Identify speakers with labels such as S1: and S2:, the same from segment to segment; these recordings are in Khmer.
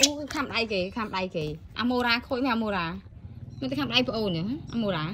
S1: អូខំដៃគេខំដៃគេអាម៉ូរ៉ាខូចមែនអាម៉ូរ៉ាមិនទៅខំដៃប្អូនហ្នឹងអាម៉ូរ៉ា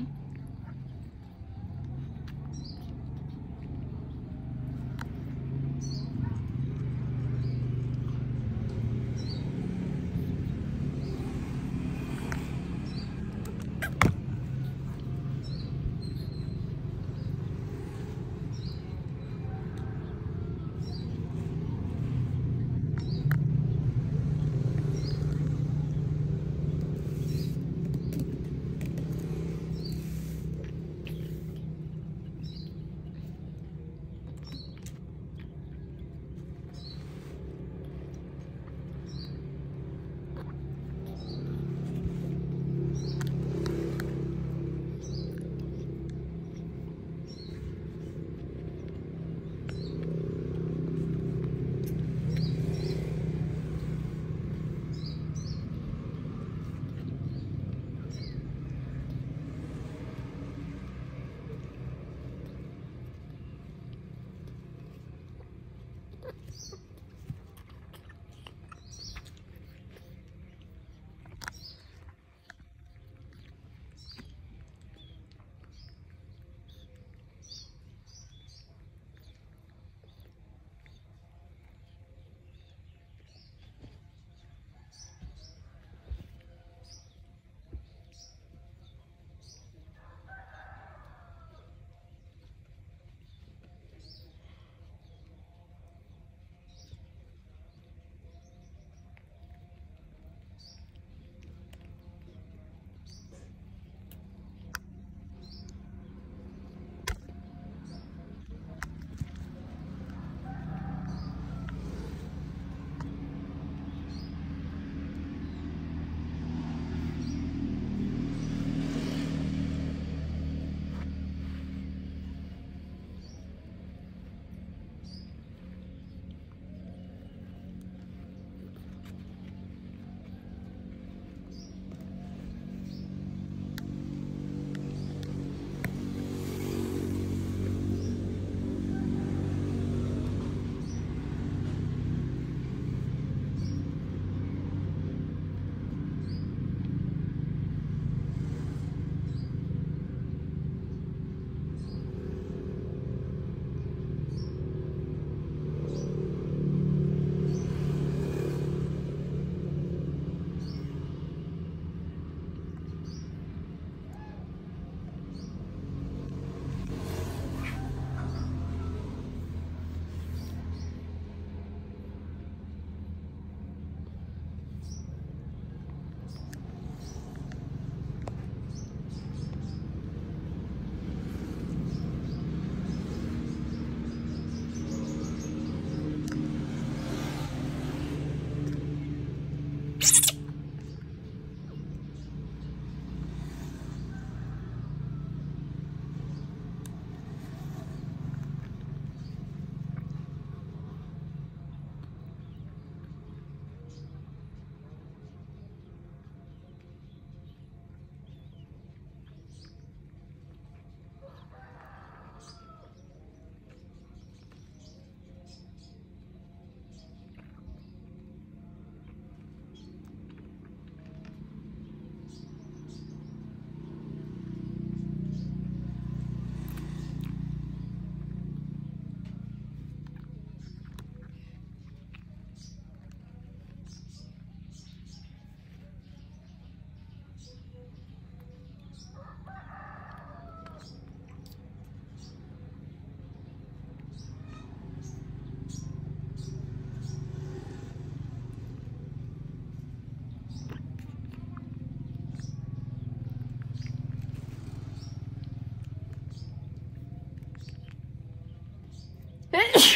S1: bitch.